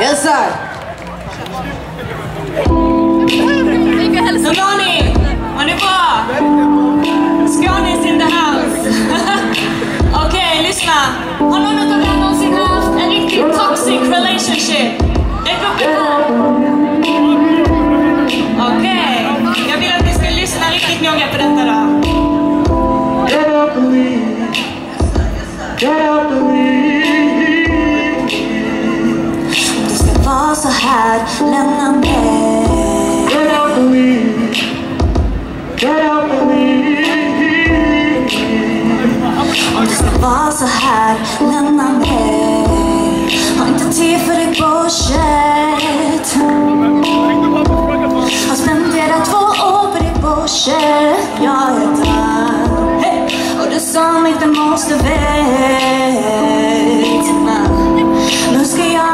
Yes sir. Mår ni? Mår ni in the house. Okej, lyssna. Har någon av er haft en riktigt toxic relationship? Räck upp. Okej, jag vill att ni ska lyssna riktigt noga på detta. Jag är död. Hey. Och du sa mig det måste veta nu ska jag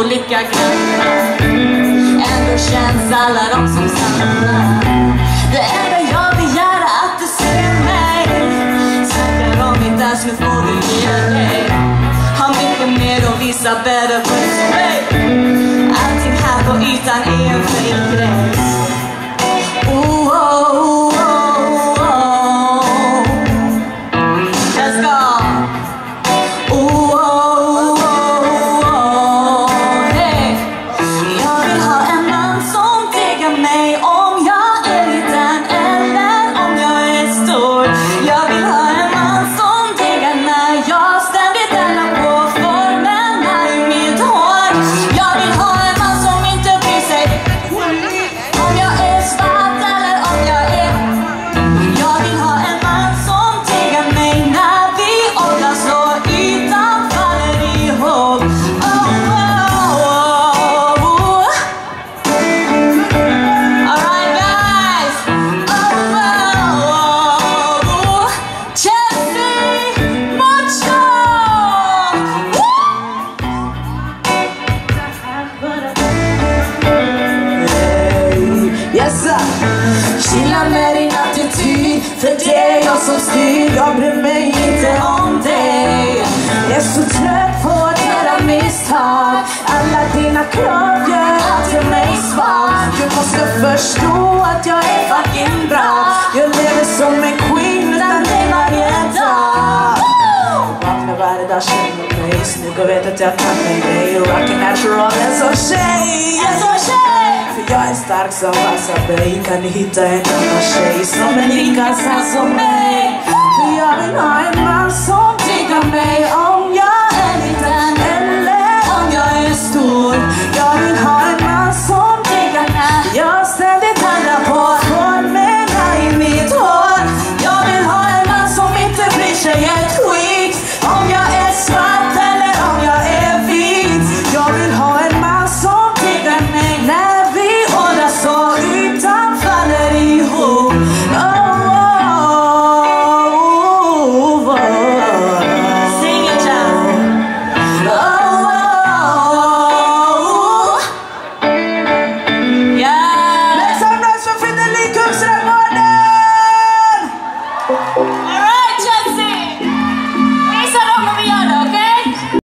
olika grannar. Ändå känns alla de som samlar Det enda jag begär är att du ser mig. Snackar om inte ens nu får du ge dig. Har mycket mer att visa, better place mig. Allting här på ytan är en fejkgrej. Med din attityd, för det är jag som styr. Jag bryr mig inte om dig. Jag är så trött på att göra misstag. Alla dina krav gör allt för mig svag. Du måste förstå att jag är fucking bra. Jag lever som en queen utan dig varje dag. Vaknar varje dag, känner mig snygg och vet att jag kan med dig. Rocking natural, en sån tjej. En sån tjej! Jag är stark som Hassabö, jag kan hitta en annan tjej som är lika sann som mig. För jag vill ha en man som diggar mig.